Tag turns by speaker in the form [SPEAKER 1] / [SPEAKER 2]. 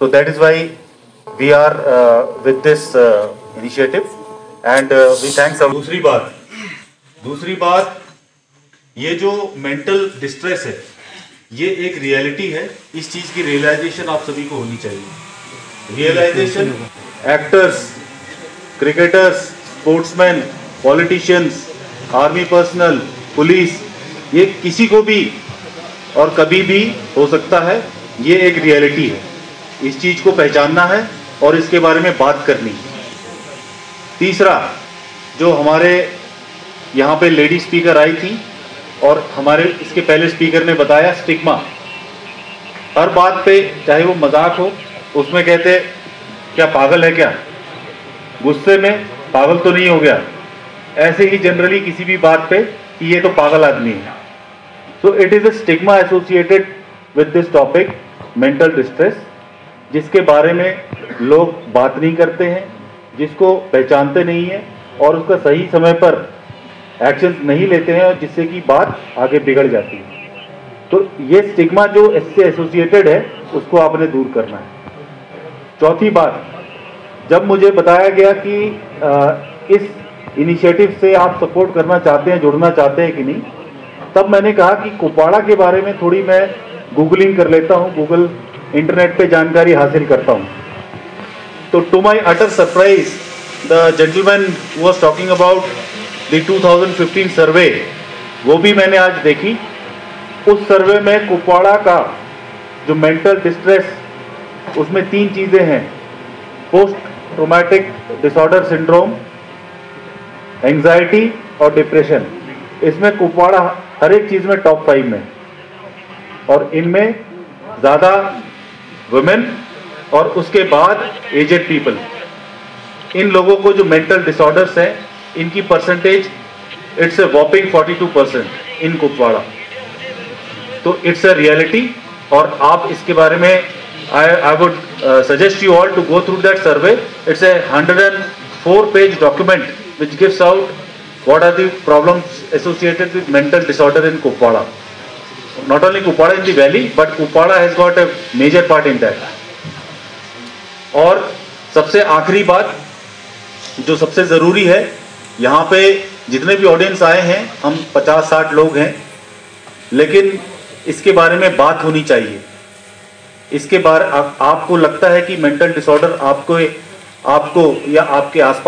[SPEAKER 1] So that is why we are uh, with this uh, initiative and uh, we thanks our
[SPEAKER 2] दूसरी बात दूसरी बात ये जो मेंटल डिस्ट्रेस है ये एक रियलिटी है इस चीज़ की रियलाइजेशन आप सभी को होनी चाहिए। Realisation
[SPEAKER 1] actors cricketers sportsman politicians army personnel police ये किसी को भी और कभी भी हो सकता है ये एक रियलिटी है। इस चीज़ को पहचानना है और इसके बारे में बात करनी है। तीसरा, जो हमारे यहाँ पे लेडी स्पीकर आई थी और हमारे इसके पहले स्पीकर ने बताया, स्टिग्मा। हर बात पे, चाहे वो मज़ाक हो, उसमें कहते, क्या पागल है क्या? गुस्से में, पागल तो नहीं हो गया। ऐसे ही जनरली किसी भी बात पे, कि ये तो पागल आदमी है। So it is a stigma associated with this topic mental distress जिसके बारे में लोग बात नहीं करते हैं जिसको पहचानते नहीं है और उसका सही समय पर एक्शन नहीं लेते हैं और जिससे कि बात आगे बिगड़ जाती है। तो ये स्टिग्मा जो इससे एसोसिएटेड है उसको आपने दूर करना है। चौथी बात जब मुझे बताया गया कि आ, इस इनिशिएटिव से आप सपोर्ट करना चाहते हैं जुड़ना चाहते हैं कि नहीं तब मैंने कहा कि कुपवाड़ा के बारे में थोड़ी मैं गूगलिंग कर लेता हूँ। गूगल इंटरनेट पे जानकारी हासिल करता हूँ। तो to my utter surprise the gentleman was talking about the 2015 survey वो भी मैंने आज देखी। उस सर्वे में कुपवाड़ा का जो मेंटल डिस्ट्रेस उसमें तीन चीज़ें हैं। Post traumatic disorder syndrome anxiety और डिप्रेशन इसमें कुपवाड़ा हर एक चीज़ में टॉप फाइव में। और इनमें ज़्यादा वुमेन और उसके बाद एजेड पीपल इन लोगों को जो मेंटल डिसऑर्डर्स हैं, इनकी percentage it's a whopping 42 percent in Kupwara. तो इट्स अ रियलिटी और आप इसके बारे में I I would suggest you all to go through that survey it's a hundred and four page document which gives out what are the problems associated with mental disorder in Kupwara. Not only Kupwara in the valley, but Kupwara has got a major part in that. और सबसे आखिरी बात जो सबसे ज़रूरी है यहाँ पे जितने भी ऑडियंस आए हैं हम 50-60 लोग हैं लेकिन इसके बारे में बात होनी चाहिए इसके बारे आ, आपको लगता है कि मेंटल डिसऑर्डर आपको आपको या आपके आसपास